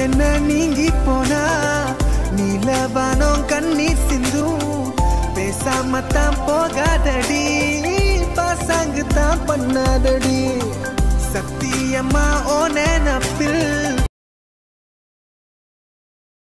என்ன நீங்கி போனா? நீலவானம் கண்ணீர் சிந்தும். பேசாம தான் போகாதடி. பாசாங்கு தான் பண்ணாதடி. சத்தியம்மா ஓ